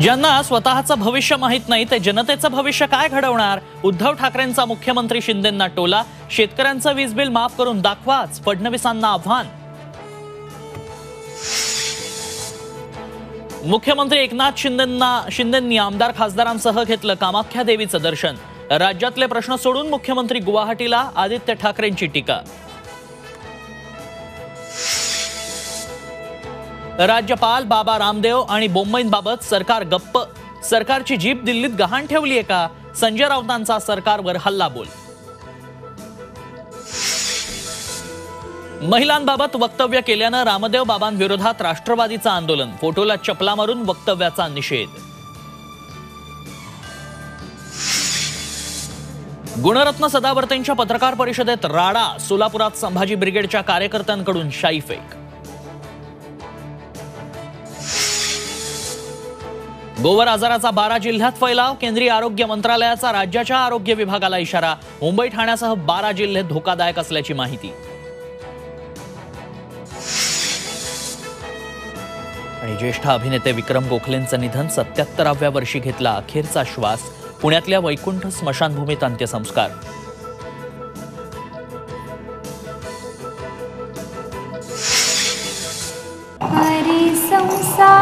ज्यांना स्वतःचं भविष्य माहीत नाही ते जनतेचं भविष्य काय घडवणार? उद्धव ठाकरेंचा मुख्यमंत्री शिंदेंना टोला शेतकऱ्यांचं वीज बिल माफ करून दाखवाच फडणवीसांना आव्हान. मुख्यमंत्री एकनाथ शिंदेंना शिंदेंनी आमदार खासदारांसह घेतलं कामाख्या देवीचं दर्शन. राज्यातले प्रश्न सोडून मुख्यमंत्री गुवाहाटीला आदित्य ठाकरेंची टीका. राज्यपाल बाबा रामदेव आणि बोंबईंबाबत सरकार गप्प. सरकारची जीप दिल्लीत गहाण ठेवली आहे का? संजय राऊतांचा सरकारवर हल्ला बोल महिलांबाबत वक्तव्य केल्यानं रामदेव बाबांविरोधात राष्ट्रवादीचं आंदोलन. फोटोला चपला मारून वक्तव्याचा निषेध. गुणरत्न सदावर्तेंच्या पत्रकार परिषदेत राडा सोलापुरात संभाजी ब्रिगेडच्या कार्यकर्त्यांकडून शाईफेक. गोवर आजाराचा बारा जिल्ह्यात फैलाव केंद्रीय आरोग्य मंत्रालयाचा राज्याच्या आरोग्य विभागाला इशारा मुंबई ठाण्यासह बारा जिल्हे धोकादायक असल्याची माहिती. आणि ज्येष्ठ अभिनेते विक्रम गोखलेंचं निधन सत्याहत्तराव्या वर्षी घेतला अखेरचा श्वास पुण्यातल्या वैकुंठ स्मशानभूमीत अंत्यसंस्कार. संसार